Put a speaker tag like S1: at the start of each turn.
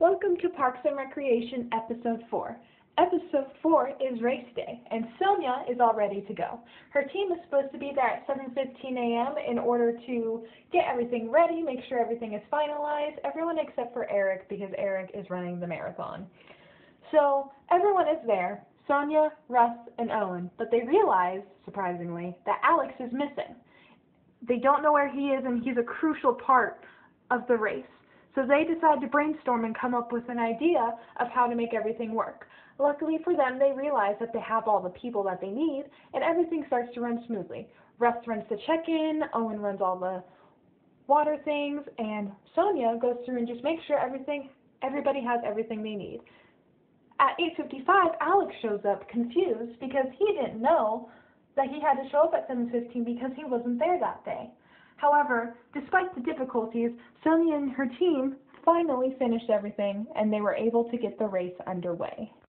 S1: Welcome to Parks and Recreation Episode 4. Episode 4 is race day, and Sonia is all ready to go. Her team is supposed to be there at 7.15 a.m. in order to get everything ready, make sure everything is finalized, everyone except for Eric because Eric is running the marathon. So everyone is there, Sonia, Russ, and Owen, but they realize, surprisingly, that Alex is missing. They don't know where he is, and he's a crucial part of the race. So they decide to brainstorm and come up with an idea of how to make everything work. Luckily for them, they realize that they have all the people that they need, and everything starts to run smoothly. Russ runs the check-in, Owen runs all the water things, and Sonia goes through and just makes sure everything, everybody has everything they need. At 8.55, Alex shows up confused because he didn't know that he had to show up at 7.15 because he wasn't there that day. However, despite the difficulties, Sonia and her team finally finished everything and they were able to get the race underway.